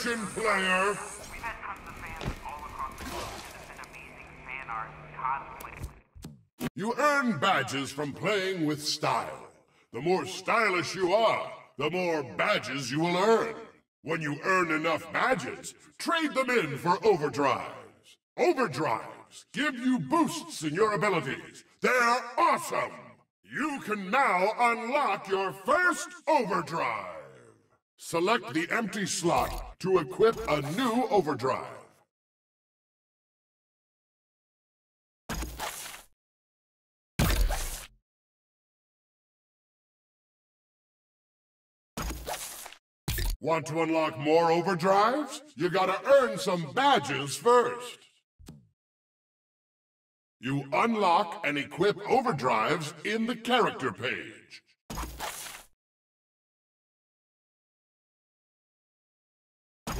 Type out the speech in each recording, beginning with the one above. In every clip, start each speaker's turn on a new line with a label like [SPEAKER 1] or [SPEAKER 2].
[SPEAKER 1] attention, player! You earn badges from playing with style. The more stylish you are, the more badges you will earn. When you earn enough badges, trade them in for overdrives. Overdrives give you boosts in your abilities. They're awesome! You can now unlock your first overdrive. Select the empty slot to equip a new overdrive. Want to unlock more overdrives? You gotta earn some badges first. You unlock and equip overdrives in the character page.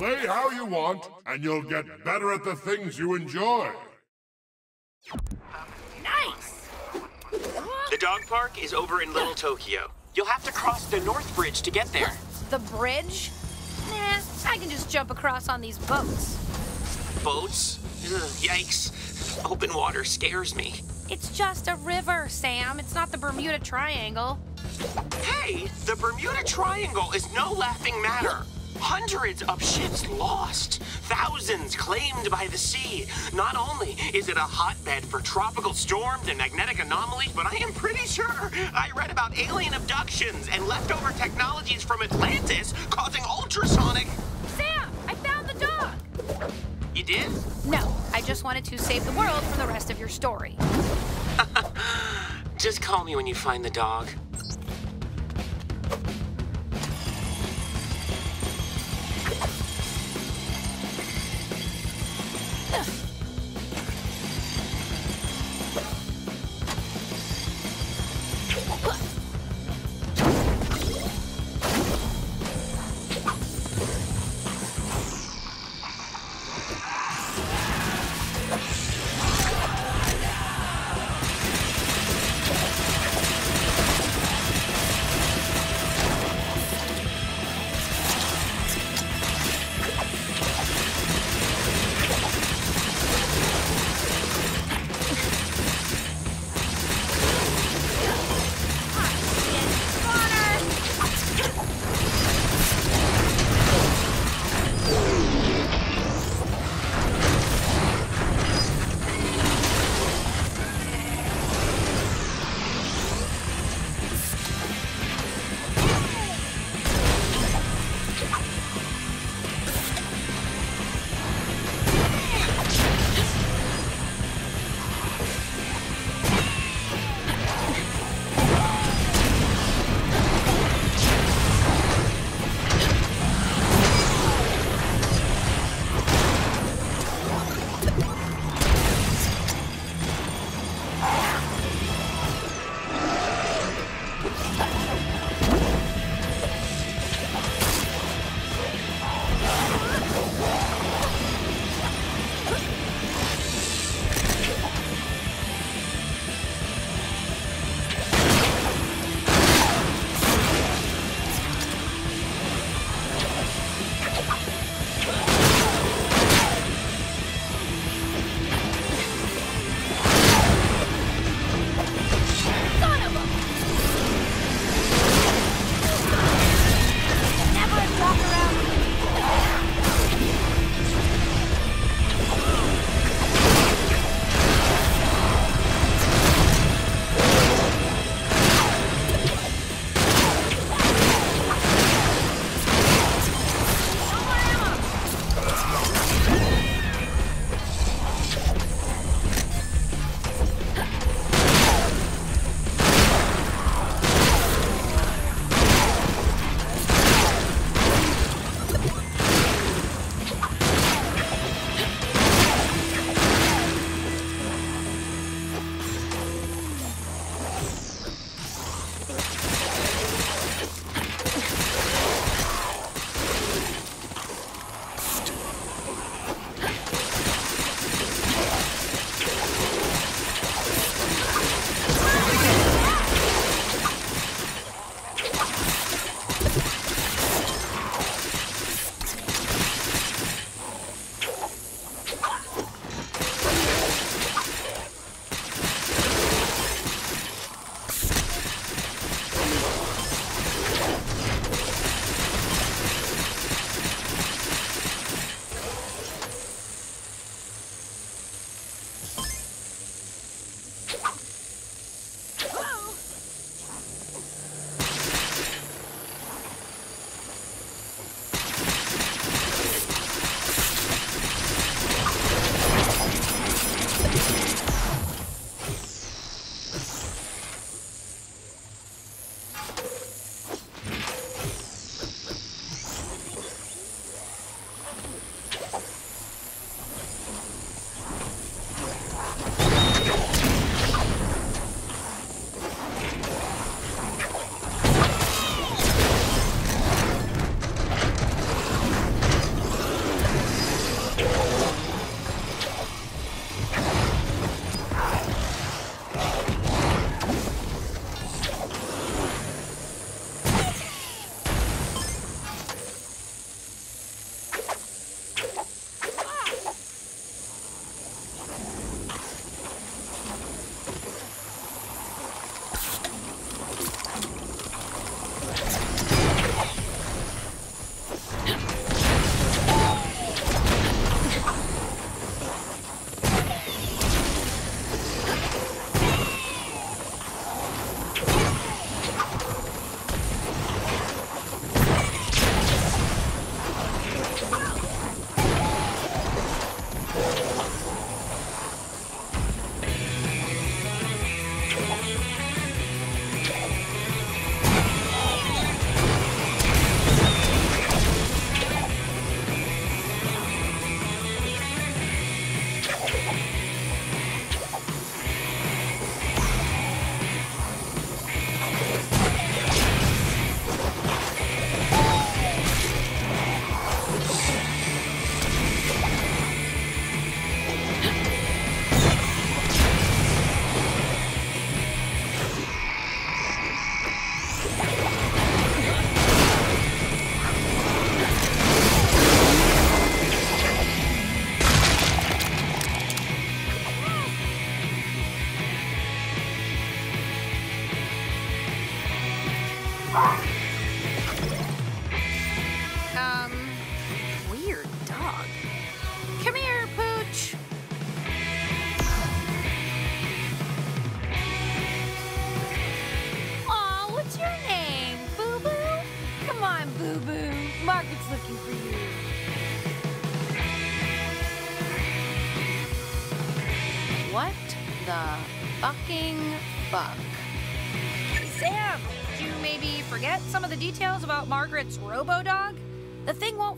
[SPEAKER 1] Play how you want, and you'll get better at the things you enjoy.
[SPEAKER 2] Nice!
[SPEAKER 3] The dog park is over in Little Tokyo. You'll have to cross the North Bridge to get there.
[SPEAKER 2] The bridge? Nah, I can just jump across on these boats.
[SPEAKER 3] Boats? Ugh, yikes. Open water scares me.
[SPEAKER 2] It's just a river, Sam. It's not the Bermuda Triangle.
[SPEAKER 3] Hey, the Bermuda Triangle is no laughing matter. Hundreds of ships lost, thousands claimed by the sea. Not only is it a hotbed for tropical storms and magnetic anomalies, but I am pretty sure I read about alien abductions and leftover technologies from Atlantis causing ultrasonic.
[SPEAKER 2] Sam, I found the dog!
[SPEAKER 3] You did?
[SPEAKER 2] No, I just wanted to save the world from the rest of your story.
[SPEAKER 3] Just call me when you find the dog.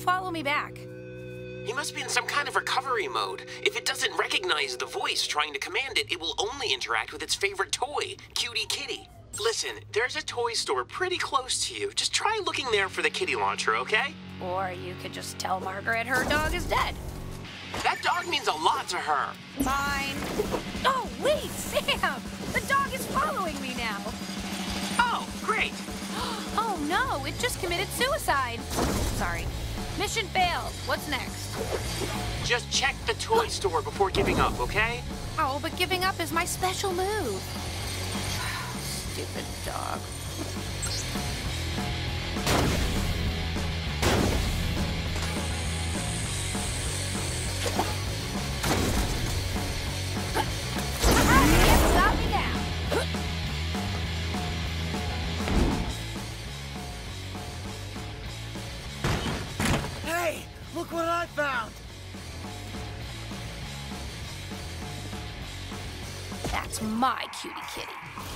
[SPEAKER 2] Follow me back.
[SPEAKER 3] He must be in some kind of recovery mode. If it doesn't recognize the voice trying to command it, it will only interact with its favorite toy, Cutie Kitty. Listen, there's a toy store pretty close to you. Just try looking there for the kitty launcher, okay?
[SPEAKER 2] Or you could just tell Margaret her dog is dead.
[SPEAKER 3] That dog means a lot to her.
[SPEAKER 2] Fine. Oh, wait, Sam! The dog is following me now.
[SPEAKER 3] Oh, great.
[SPEAKER 2] Oh no, it just committed suicide. Sorry. Mission failed. What's next?
[SPEAKER 3] Just check the toy store before giving up, okay?
[SPEAKER 2] Oh, but giving up is my special move. Stupid dog. Cutie kitty.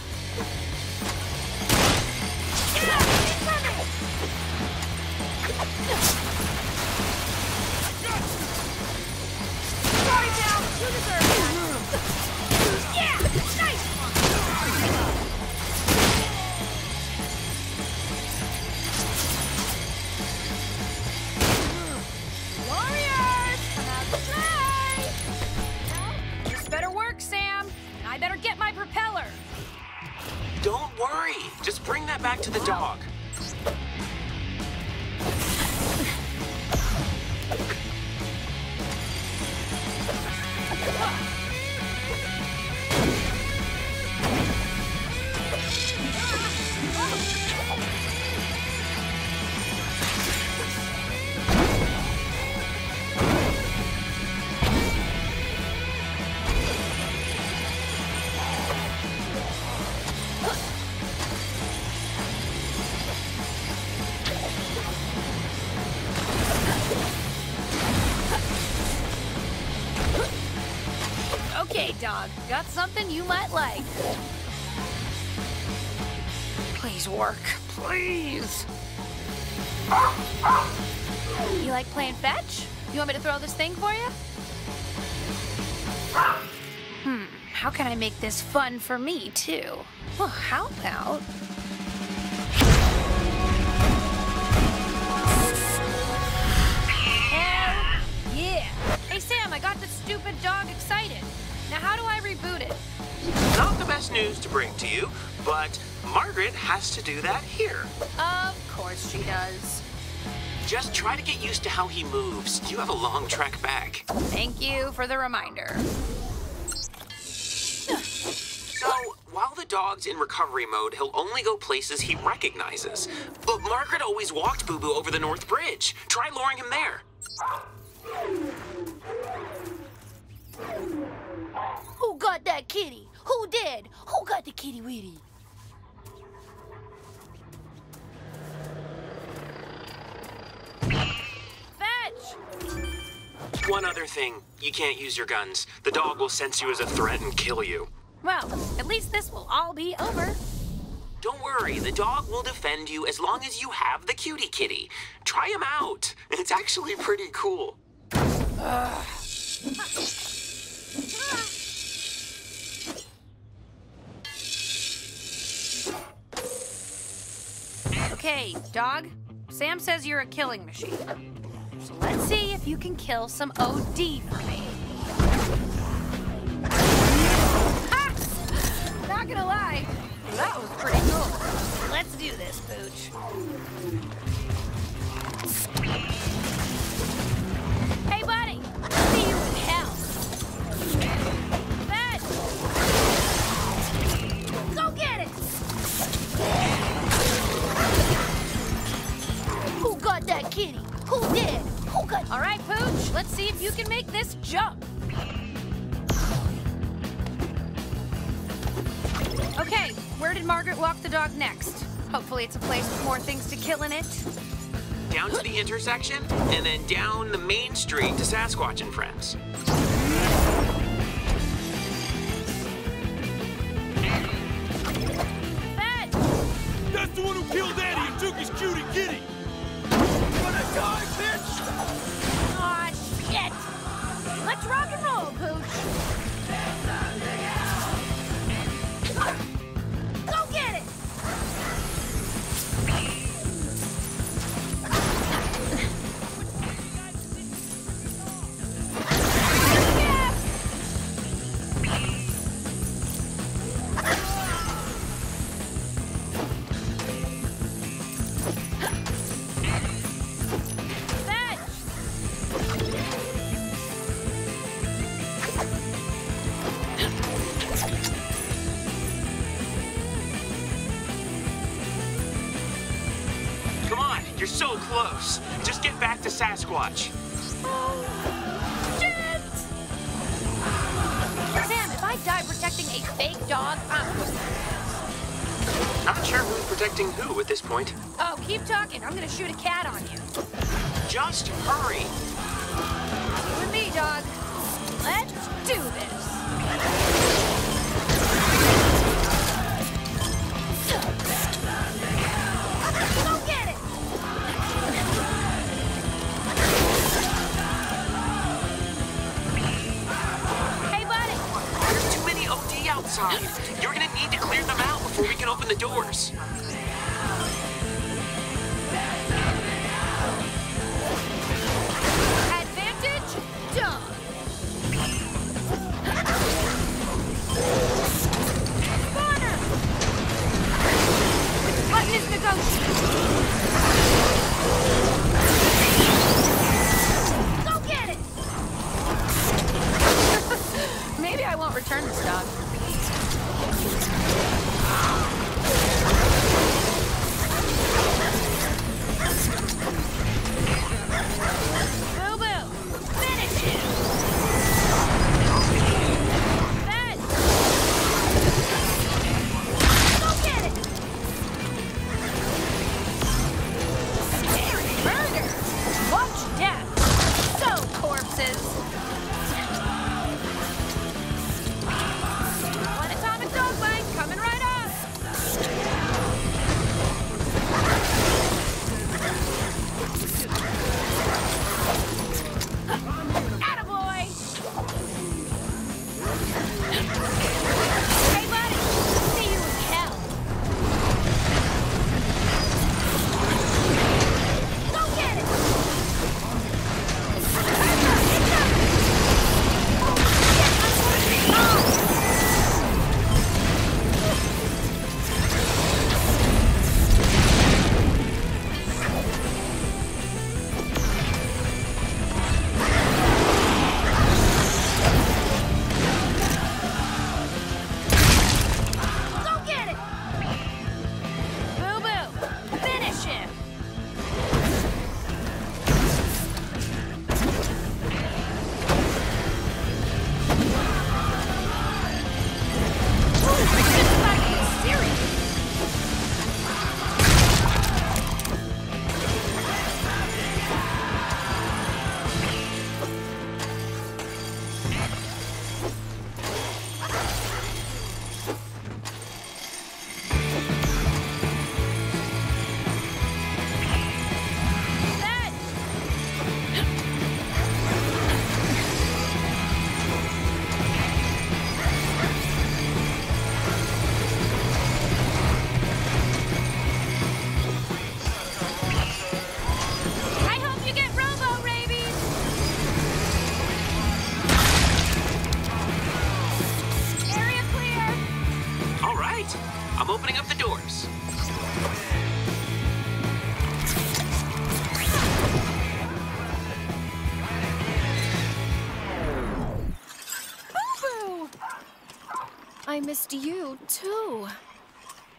[SPEAKER 2] Got something you might like. Please work. Please. You like playing fetch? You want me to throw this thing for you? Hmm. How can I make this fun for me, too? Well, how about...
[SPEAKER 3] news to bring to you, but Margaret has to do that here.
[SPEAKER 2] Of course she does.
[SPEAKER 3] Just try to get used to how he moves. You have a long trek back.
[SPEAKER 2] Thank you for the reminder.
[SPEAKER 3] So, while the dog's in recovery mode, he'll only go places he recognizes. But Margaret always walked Boo Boo over the North Bridge. Try luring him there.
[SPEAKER 2] Got that kitty? Who did? Who got the kitty weedy? Fetch!
[SPEAKER 3] One other thing you can't use your guns. The dog will sense you as a threat and kill you.
[SPEAKER 2] Well, at least this will all be over.
[SPEAKER 3] Don't worry, the dog will defend you as long as you have the cutie kitty. Try him out. It's actually pretty cool.
[SPEAKER 2] Okay, dog. Sam says you're a killing machine. So let's see if you can kill some OD for me. Ha! Not gonna lie, that was pretty cool. Let's do this, Pooch. got that kitty? Who did? Who got... All right, Pooch, let's see if you can make this jump. Okay, where did Margaret walk the dog next? Hopefully it's a place with more things to kill in it.
[SPEAKER 3] Down to the intersection, and then down the main street to Sasquatch and Friends.
[SPEAKER 4] That's the one who killed Daddy and took his cutie kitty! Die, bitch?
[SPEAKER 2] Aw, shit! Let's rock and roll, Pooch!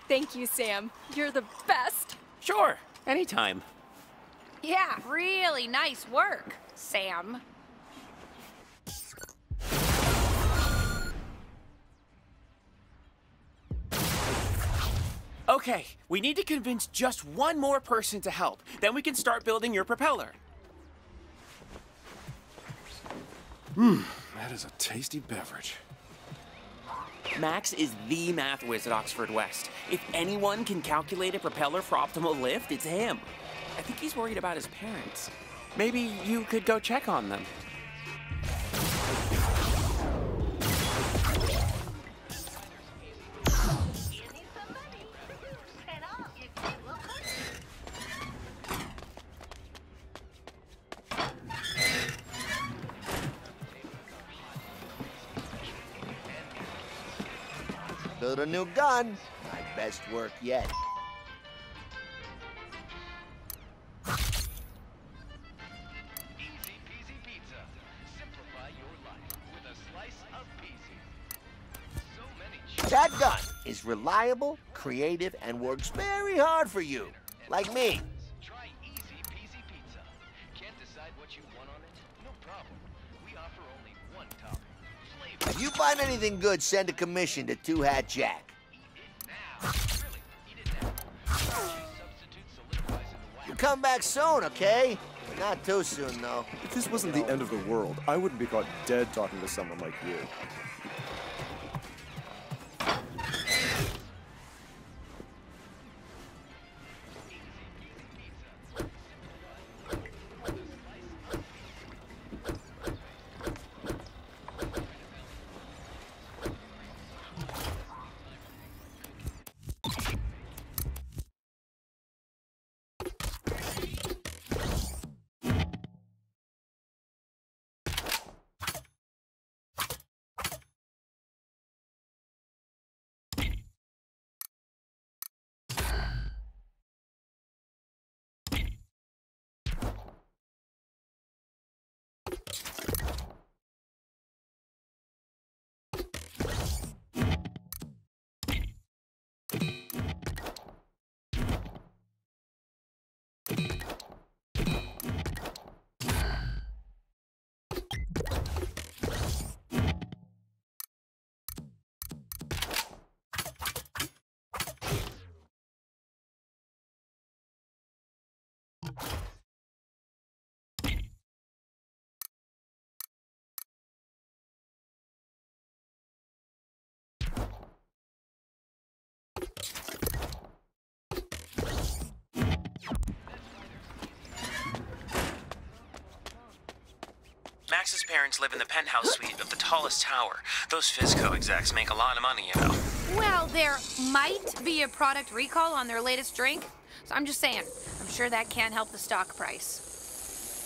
[SPEAKER 5] Thank you, Sam. You're the best.
[SPEAKER 6] Sure, anytime.
[SPEAKER 2] Yeah, really nice work, Sam.
[SPEAKER 3] Okay, we need to convince just one more person to help. Then we can start building your propeller.
[SPEAKER 7] Mmm, That is a tasty beverage.
[SPEAKER 3] Max is the math whiz at Oxford West. If anyone can calculate a propeller for optimal lift, it's him. I think he's worried about his parents. Maybe you could go check on them.
[SPEAKER 8] Build a new gun. My best work yet. That gun is reliable, creative, and works very hard for you. Like me. If you find anything good, send a commission to Two Hat Jack. You come back soon, okay? Not too soon, though.
[SPEAKER 9] If this wasn't the end of the world, I wouldn't be caught dead talking to someone like you.
[SPEAKER 3] Max's parents live in the penthouse suite of the tallest tower. Those FizzCo execs make a lot of money, you know.
[SPEAKER 2] Well, there might be a product recall on their latest drink. So I'm just saying, I'm sure that can't help the stock price.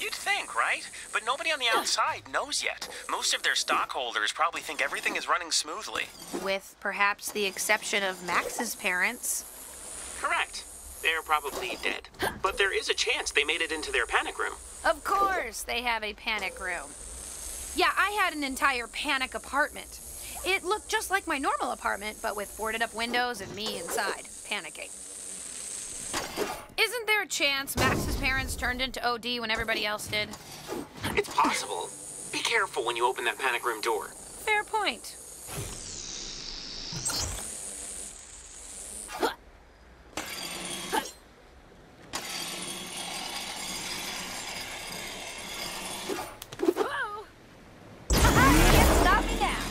[SPEAKER 3] You'd think, right? But nobody on the outside knows yet. Most of their stockholders probably think everything is running smoothly.
[SPEAKER 2] With perhaps the exception of Max's parents.
[SPEAKER 10] Correct. They're probably dead. But there is a chance they made it into their panic room.
[SPEAKER 2] Of course, they have a panic room. Yeah, I had an entire panic apartment. It looked just like my normal apartment, but with boarded up windows and me inside, panicking. Isn't there a chance Max's parents turned into OD when everybody else did?
[SPEAKER 10] It's possible. Be careful when you open that panic room door.
[SPEAKER 2] Fair point. Whoa! Can't stop me now.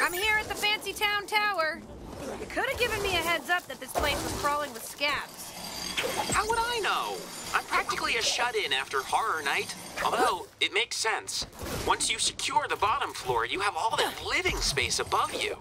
[SPEAKER 2] I'm here at the Fancy Town Tower. You could have given me a heads up that this place was crawling with scabs.
[SPEAKER 10] How would I know? I'm practically a shut-in after horror night. Although, it makes sense. Once you secure the bottom floor, you have all that living space above you.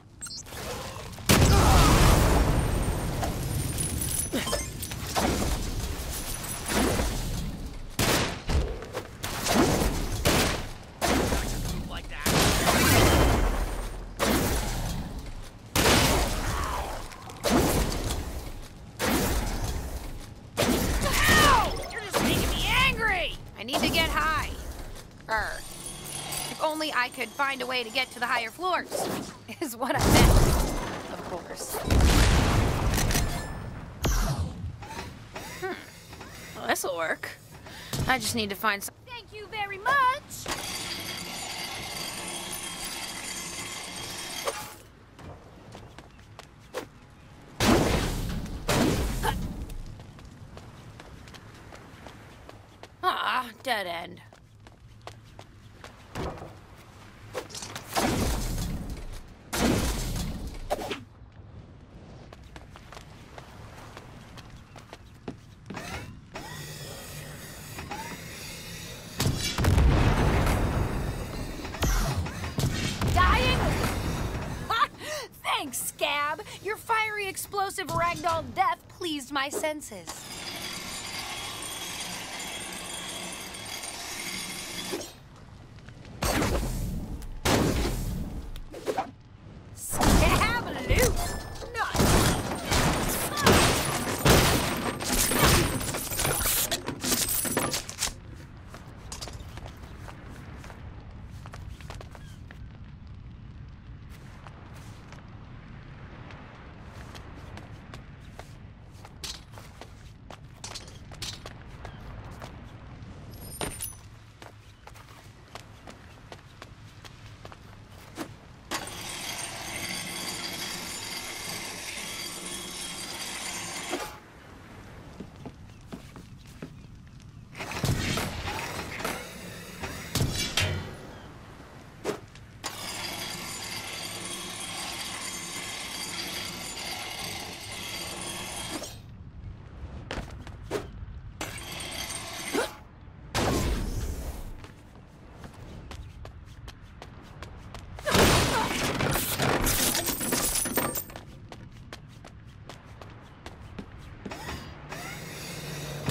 [SPEAKER 2] higher floors, is what I meant, of course. Hmm. Well, this'll work. I just need to find some... Thank you very much! dead end. My senses. Scab loose!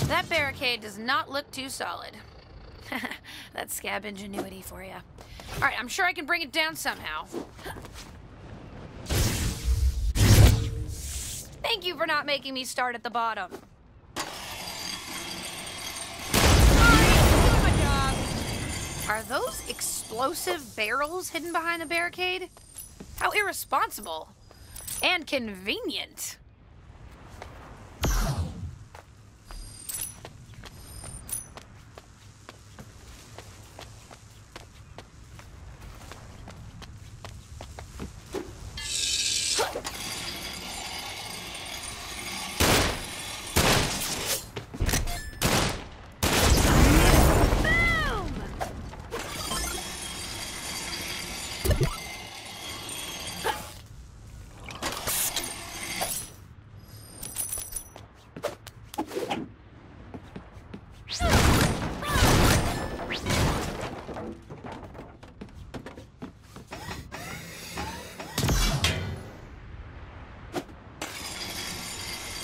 [SPEAKER 2] That barricade does not look too solid. That's scab ingenuity for you. All right, I'm sure I can bring it down somehow. Thank you for not making me start at the bottom. Are those explosive barrels hidden behind the barricade? How irresponsible and convenient.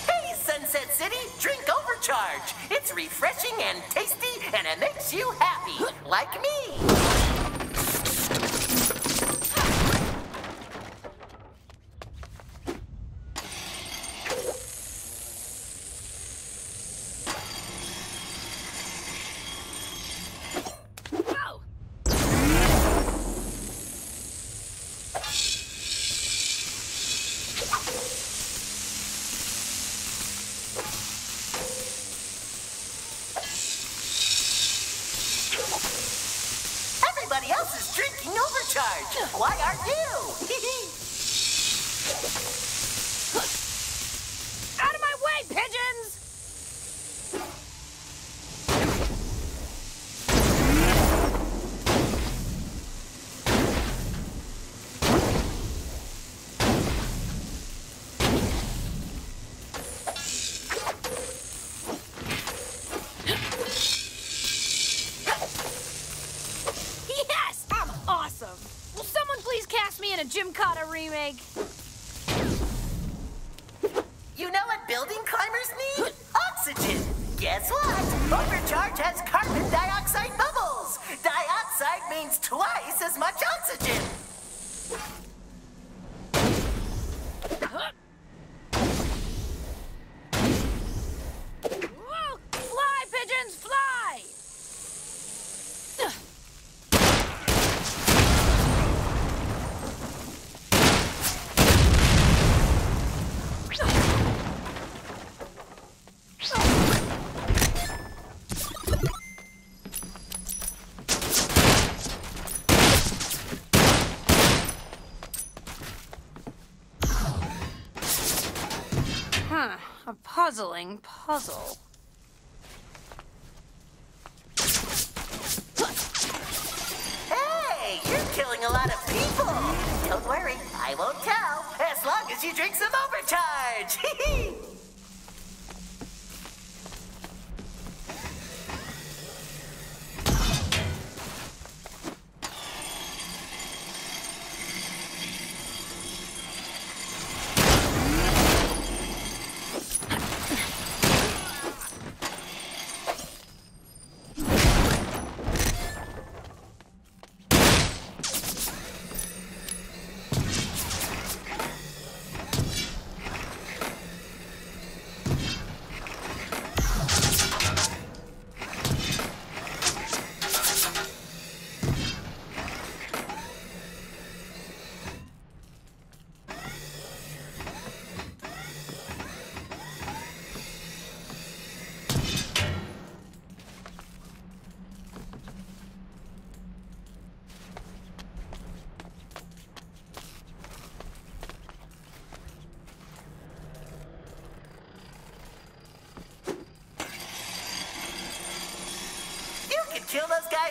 [SPEAKER 11] Hey, Sunset City, drink overcharge. It's refreshing and tasty, and it makes you happy, like me. Everybody else is drinking overcharge. Why aren't you?
[SPEAKER 2] Out of my way, pigeons! Yes! I'm awesome! Will someone please cast me in a Gymkhana remake?
[SPEAKER 11] You know what building climbers need? Oxygen. Guess what? Overcharge has carbon dioxide bubbles. Dioxide means twice as much oxygen.
[SPEAKER 2] Puzzling puzzle.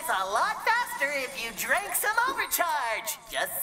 [SPEAKER 11] A lot faster if you drank some overcharge. Just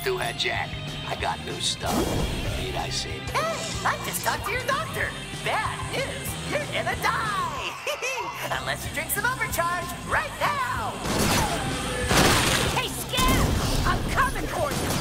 [SPEAKER 8] Stewhead Jack. I got new stuff. Need I say?
[SPEAKER 11] Hey, I just talked to your doctor. Bad news. You're gonna die. Unless you drink some overcharge right now.
[SPEAKER 2] Hey, Scab! I'm coming for you!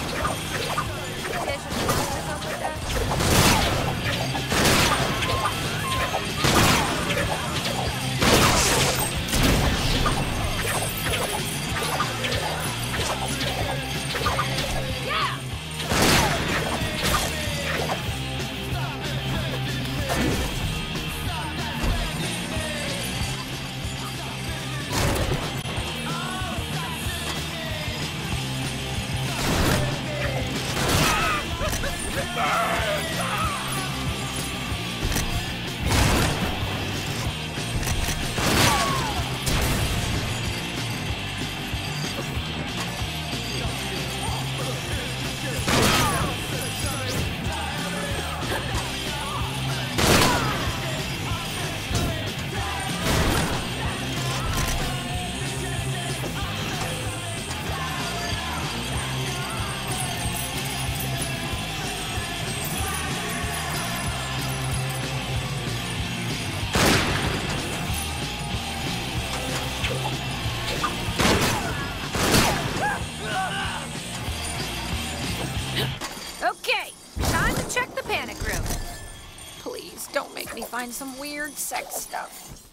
[SPEAKER 2] Find some weird sex stuff.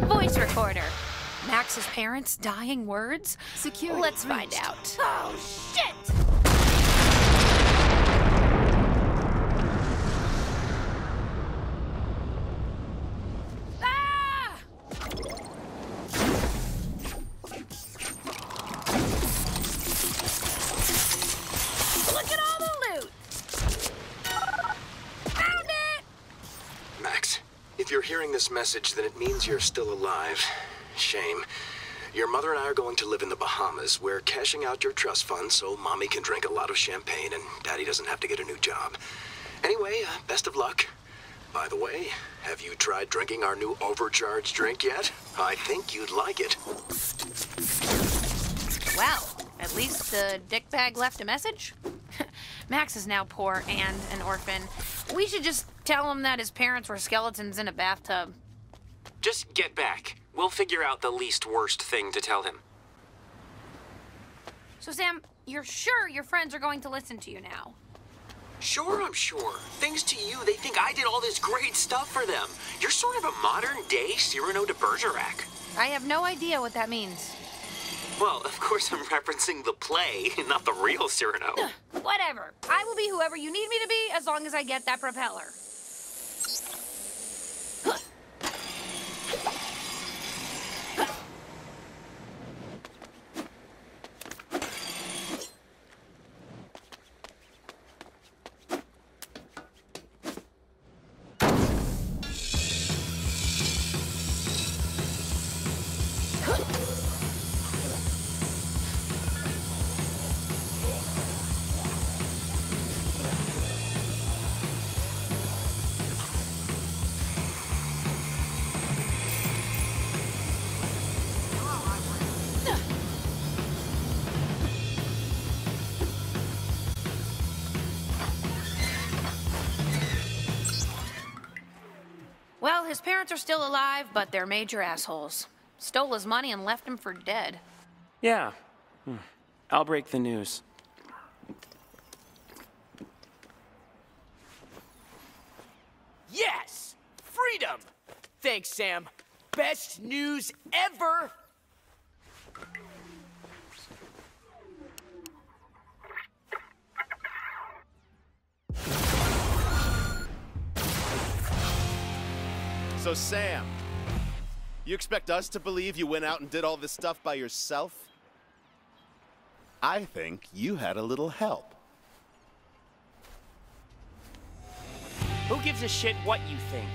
[SPEAKER 2] Voice recorder. Max's parents' dying words?
[SPEAKER 5] Security
[SPEAKER 2] Let's find out. Oh,
[SPEAKER 12] message, then it means you're still alive. Shame. Your mother and I are going to live in the Bahamas. We're cashing out your trust fund so mommy can drink a lot of champagne and daddy doesn't have to get a new job. Anyway, uh, best of luck. By the way, have you tried drinking our new overcharged drink yet? I think you'd like it.
[SPEAKER 2] Well, at least the dickbag left a message. Max is now poor and an orphan. We should just tell him that his parents were skeletons in a bathtub.
[SPEAKER 3] Just get back. We'll figure out the least worst thing to tell him.
[SPEAKER 2] So, Sam, you're sure your friends are going to listen to you now?
[SPEAKER 3] Sure, I'm sure. Thanks to you, they think I did all this great stuff for them. You're sort of a modern day Cyrano de Bergerac.
[SPEAKER 2] I have no idea what that means.
[SPEAKER 3] Well, of course, I'm referencing the play, not the real Cyrano.
[SPEAKER 2] Whatever. I will be whoever you need me to be as long as I get that propeller. Parents are still alive, but they're major assholes. Stole his money and left him for dead.
[SPEAKER 6] Yeah. Hmm. I'll break the news.
[SPEAKER 13] Yes! Freedom! Thanks, Sam. Best news ever!
[SPEAKER 9] So, Sam, you expect us to believe you went out and did all this stuff by yourself? I think you had a little help.
[SPEAKER 6] Who gives a shit what you think?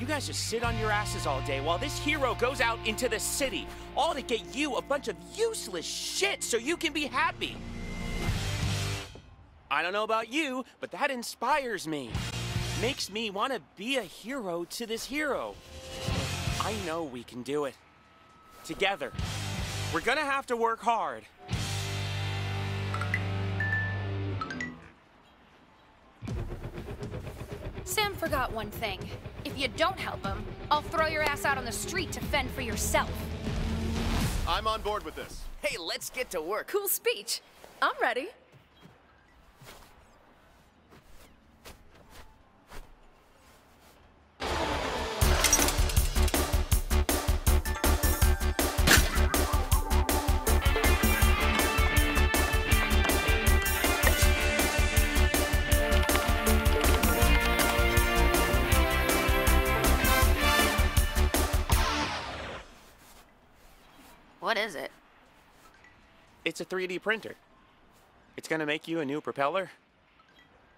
[SPEAKER 6] You guys just sit on your asses all day while this hero goes out into the city, all to get you a bunch of useless shit so you can be happy. I don't know about you, but that inspires me. Makes me want to be a hero to this hero. I know we can do it. Together. We're gonna have to work hard.
[SPEAKER 2] Sam forgot one thing. If you don't help him, I'll throw your ass out on the street to fend for yourself.
[SPEAKER 9] I'm on board with this.
[SPEAKER 13] Hey, let's get to work.
[SPEAKER 5] Cool speech. I'm ready.
[SPEAKER 2] What is it?
[SPEAKER 6] It's a 3D printer. It's gonna make you a new propeller.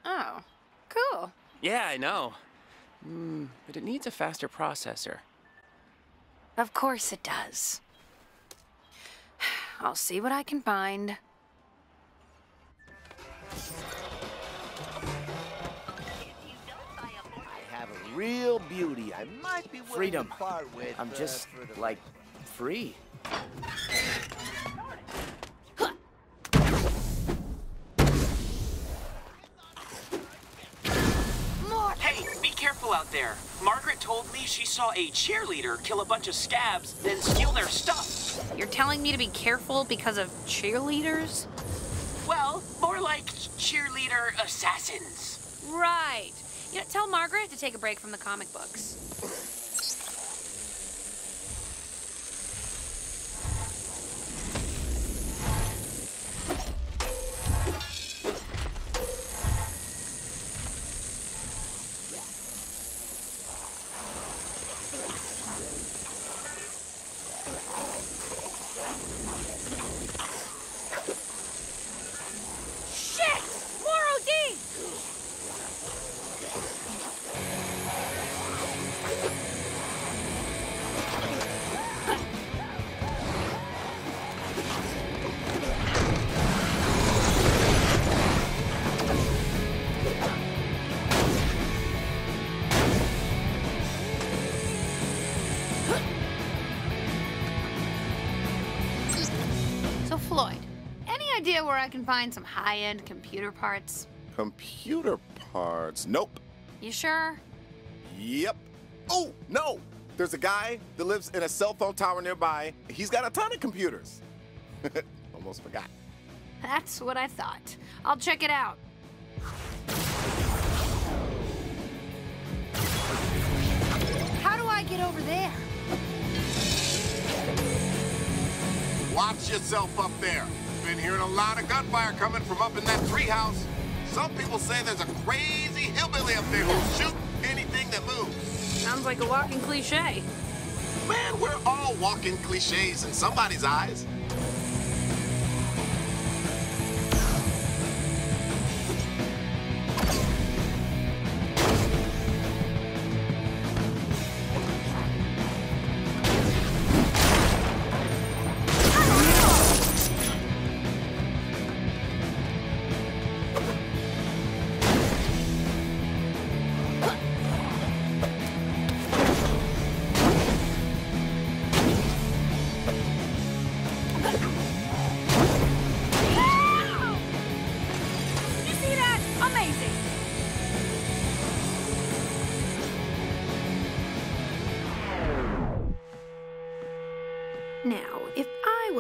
[SPEAKER 2] Oh, cool.
[SPEAKER 6] Yeah, I know. Mm, but it needs a faster processor.
[SPEAKER 2] Of course it does. I'll see what I can find.
[SPEAKER 8] I have a real beauty. I might be willing
[SPEAKER 13] Freedom.
[SPEAKER 8] to part with.
[SPEAKER 13] I'm just,
[SPEAKER 8] for
[SPEAKER 13] like, free.
[SPEAKER 3] Hey, be careful out there. Margaret told me she saw a cheerleader kill a bunch of scabs, then steal their stuff.
[SPEAKER 2] You're telling me to be careful because of cheerleaders?
[SPEAKER 3] Well, more like cheerleader assassins.
[SPEAKER 2] Right. You know, tell Margaret to take a break from the comic books. Idea where I can find some high end computer parts?
[SPEAKER 9] Computer parts. Nope.
[SPEAKER 2] You sure?
[SPEAKER 9] Yep. Oh, no! There's a guy that lives in a cell phone tower nearby. He's got a ton of computers. Almost forgot.
[SPEAKER 2] That's what I thought. I'll check it out. How do I get over there?
[SPEAKER 14] Watch yourself up there. Hearing a lot of gunfire coming from up in that treehouse. Some people say there's a crazy hillbilly up there who'll shoot anything that moves.
[SPEAKER 2] Sounds like a walking cliche.
[SPEAKER 14] Man, we're all walking cliches in somebody's eyes.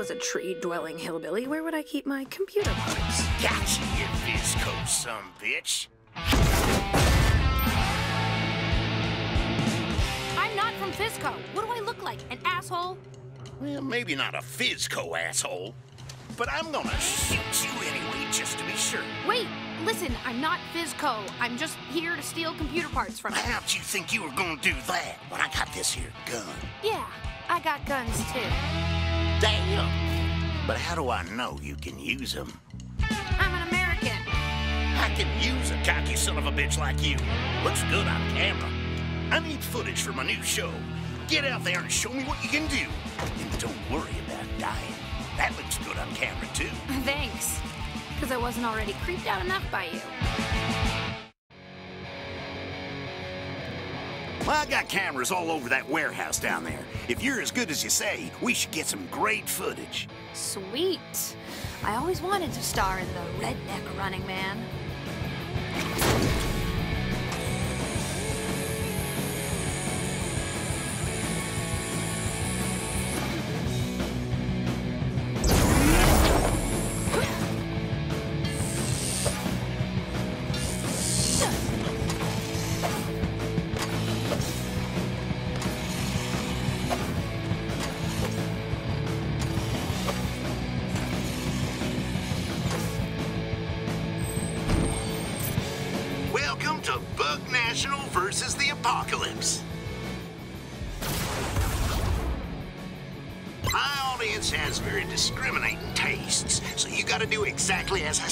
[SPEAKER 2] Was a tree-dwelling hillbilly, where would I keep my computer parts?
[SPEAKER 15] Gotcha, you FizzCo son bitch.
[SPEAKER 2] I'm not from FizzCo. What do I look like? An asshole?
[SPEAKER 15] Well, maybe not a FizzCo asshole, but I'm gonna shoot you anyway just to be sure.
[SPEAKER 2] Wait, listen, I'm not FizzCo. I'm just here to steal computer parts from you.
[SPEAKER 15] How'd you think you were gonna do that when I got this here gun?
[SPEAKER 2] Yeah, I got guns too.
[SPEAKER 15] Damn! But how do I know you can use them?
[SPEAKER 2] I'm an American.
[SPEAKER 15] I can use a cocky son of a bitch like you. Looks good on camera. I need footage for my new show. Get out there and show me what you can do. And don't worry about dying. That looks good on camera, too.
[SPEAKER 2] Thanks. Because I wasn't already creeped out enough by you.
[SPEAKER 15] Well, I got cameras all over that warehouse down there. If you're as good as you say, we should get some great footage.
[SPEAKER 2] Sweet. I always wanted to star in the Redneck Running Man.
[SPEAKER 15] Exactly as I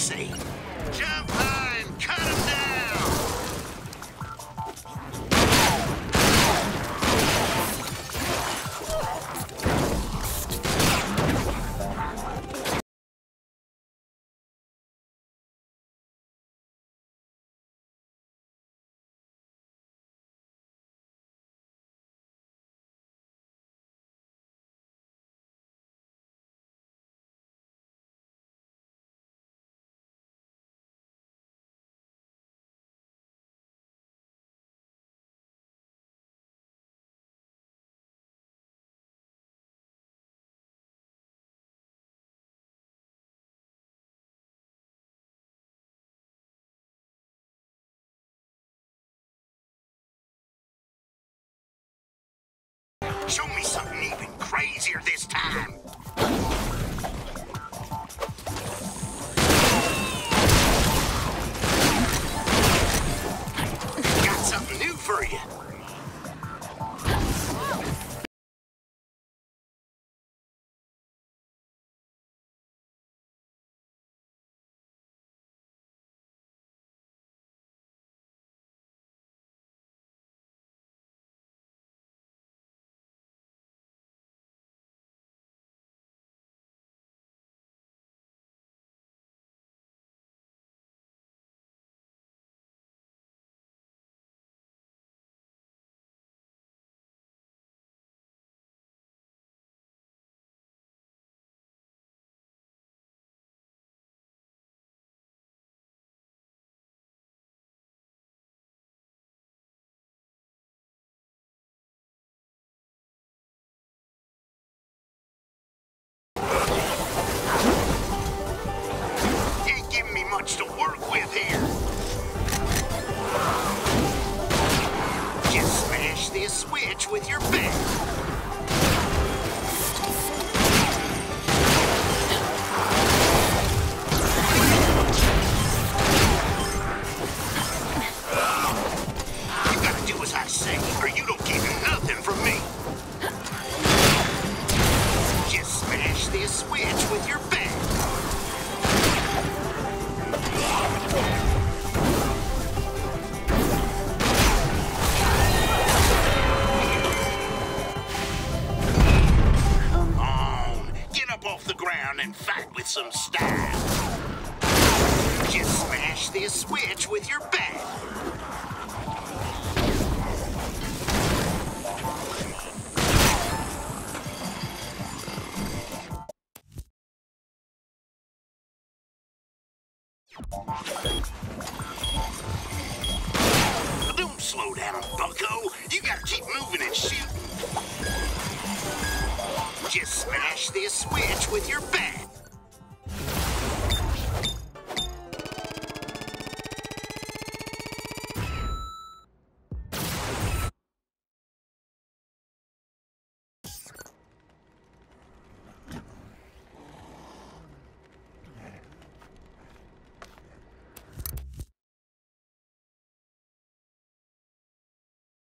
[SPEAKER 15] Show me something even crazier this time. Got something new for you.